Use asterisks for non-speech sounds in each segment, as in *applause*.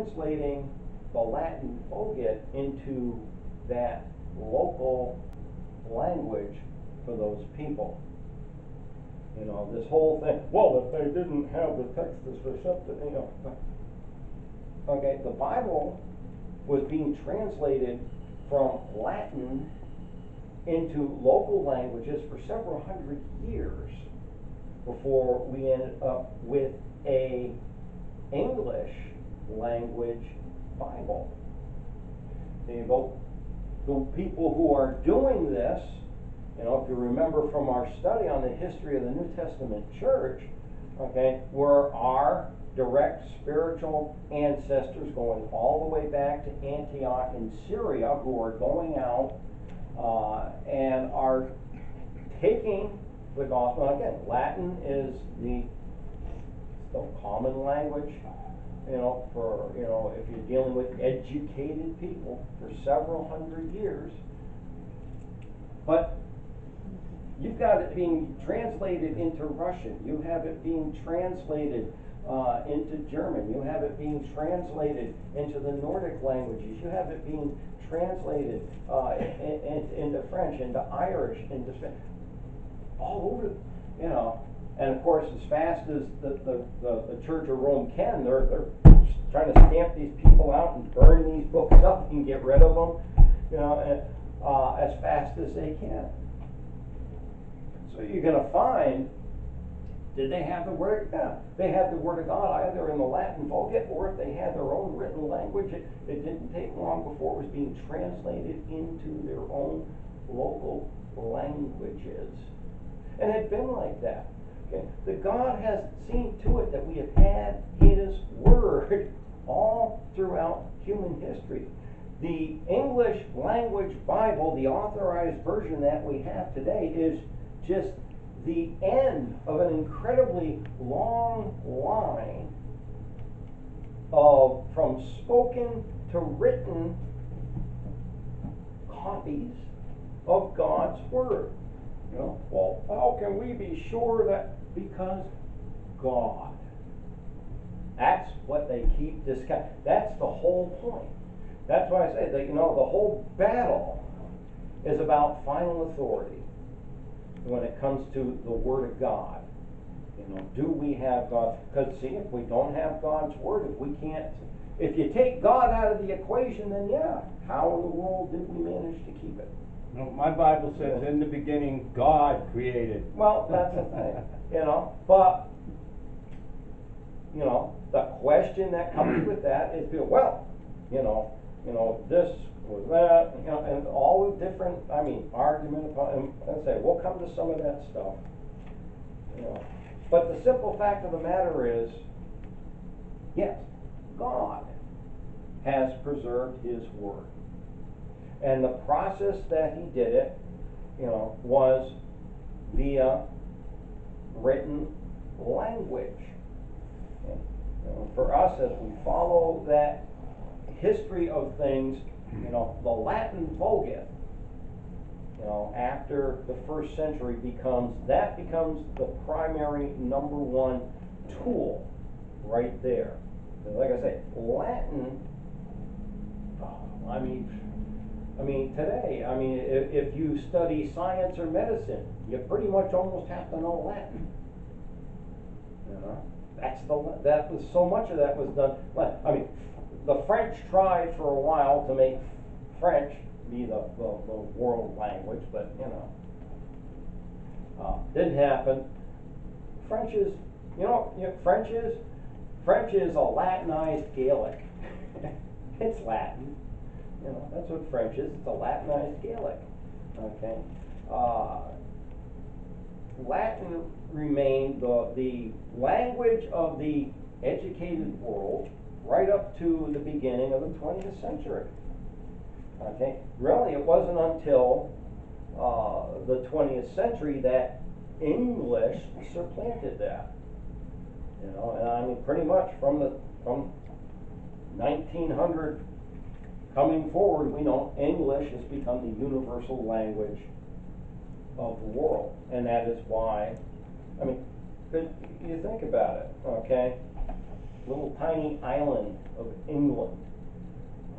translating the Latin Vulgate into that local language for those people. You know, this whole thing, well, if they didn't have the Textus Receptus, you know. Okay, the Bible was being translated from Latin into local languages for several hundred years before we ended up with a English language Bible. The, people who are doing this, you know, if you remember from our study on the history of the New Testament church, okay, were our direct spiritual ancestors going all the way back to Antioch in Syria who are going out uh, and are taking the gospel. Again, Latin is the still common language, you know, for, you know, if you're dealing with educated people for several hundred years. But you've got it being translated into Russian, you have it being translated uh, into German, you have it being translated into the Nordic languages, you have it being translated uh, in, in, into French, into Irish, into all over, you know. And of course, as fast as the, the, the, the Church of Rome can, they're, they're trying to stamp these people out and burn these books up and get rid of them, you know, uh, as fast as they can. So you're going to find, did they have the Word? Yeah, they had the Word of God either in the Latin Vulgate or if they had their own written language. It, it didn't take long before it was being translated into their own local languages. And it had been like that. Okay? That God has seen to it that we have had His Word *laughs* all throughout human history. The English language Bible, the authorized version that we have today, is just the end of an incredibly long line of from spoken to written copies of God's Word. Know, well, how can we be sure that because God? That's what they keep discussing. That's the whole point. That's why I say that you know the whole battle is about final authority when it comes to the Word of God. You know, do we have God? Because see, if we don't have God's Word, if we can't, if you take God out of the equation, then yeah, how in the world did we manage to keep it? No, my Bible says, in the beginning, God created. Well, that's the thing, you know, but, you know, the question that comes with that is, well, you know, you know, this was that, you know, and all the different, I mean, argument upon, and I say, we'll come to some of that stuff. You know, but the simple fact of the matter is, yes, God has preserved His Word. And the process that He did it, you know, was via written language. And, you know, for us, as we follow that history of things, you know, the Latin Vulgate, you know, after the first century becomes, that becomes the primary number one tool right there. Like I say, Latin, oh, I mean, I mean, today, I mean, if, if you study science or medicine, you pretty much almost have to know Latin. You know, that's the, that was, so much of that was done, I mean, the French tried for a while to make French be the, the, the world language, but, you know, uh, didn't happen. French is, you know, you know, French is, French is a Latinized Gaelic. *laughs* it's Latin. You know, that's what French is. It's a Latinized Gaelic. Okay. Uh, Latin remained the, the language of the educated world right up to the beginning of the 20th century. Okay, really, it wasn't until uh, the 20th century that English supplanted that. You know, and I mean, pretty much from the from 1900 coming forward, we know English has become the universal language of the world, and that is why. I mean, you think about it, okay? little tiny island of England,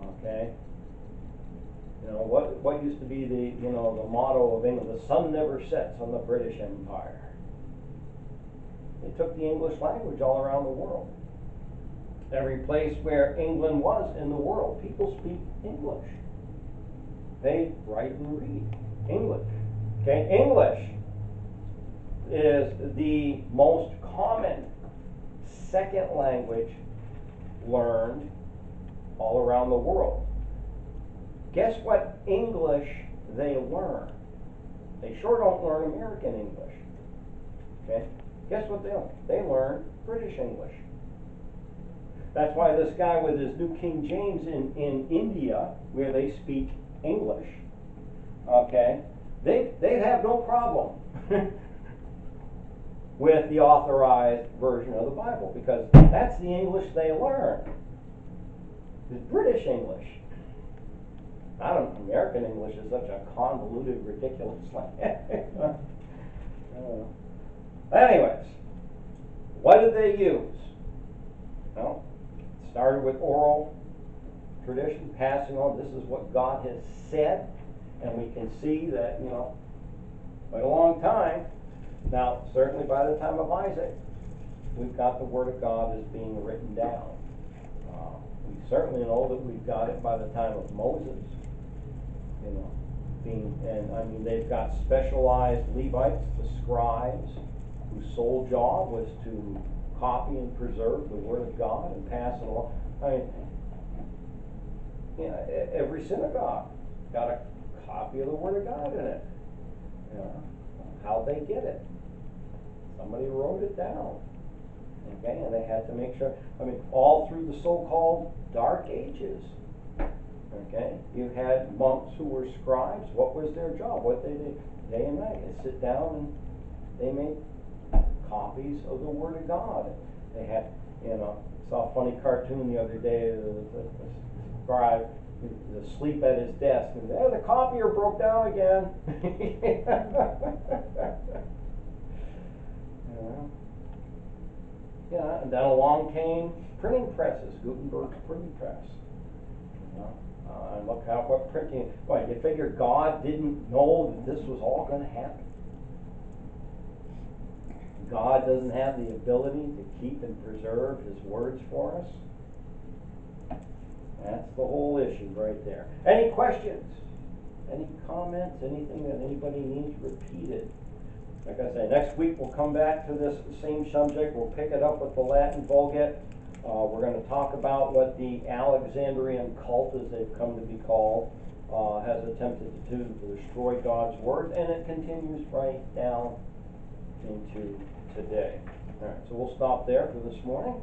okay? You know, what, what used to be the, you know, the motto of England, the sun never sets on the British Empire. They took the English language all around the world. Every place where England was in the world, people speak English. They write and read English. Okay, English is the most common second language learned all around the world. Guess what English they learn? They sure don't learn American English. Okay? Guess what they learn? They learn British English. That's why this guy with his New King James in, in India, where they speak English, okay, they, they'd have no problem *laughs* with the authorized version of the Bible, because that's the English they learn. It's British English. I don't, American English is such a convoluted, ridiculous language. *laughs* Anyways, what did they use? Well, started with oral tradition, passing on, this is what God has said, and we can see that, you know, quite a long time. Now, certainly by the time of Isaac, we've got the word of God as being written down. Uh, We certainly know that we've got it by the time of Moses, you know, being, and, I mean, they've got specialized Levites, the scribes, whose sole job was to copy and preserve the word of God and pass it along. I mean, you know, every synagogue got a copy of the word of God in it. You know, how'd they get it? Somebody wrote it down. Okay, and they had to make sure, I mean, all through the so-called dark ages. Okay, you had monks who were scribes, what was their job, what they did, day and night, they sit down and they made copies of the word of God. They had, you know, saw a funny cartoon the other day, the, scribe was asleep at his desk, and there, the copier broke down again. *laughs* Know? Yeah, and then along came printing presses, Gutenberg's printing press. Uh, and look how, what printing, what, you figure God didn't know that this was all gonna happen? God doesn't have the ability to keep and preserve his words for us? That's the whole issue right there. Any questions? Any comments, anything that anybody needs repeated? Like I say, next week we'll come back to this same subject, we'll pick it up with the Latin Vulgate. Uh, we're gonna talk about what the Alexandrian cult, as they've come to be called, uh, has attempted to do to destroy God's word, and it continues right down into today. Alright, so we'll stop there for this morning.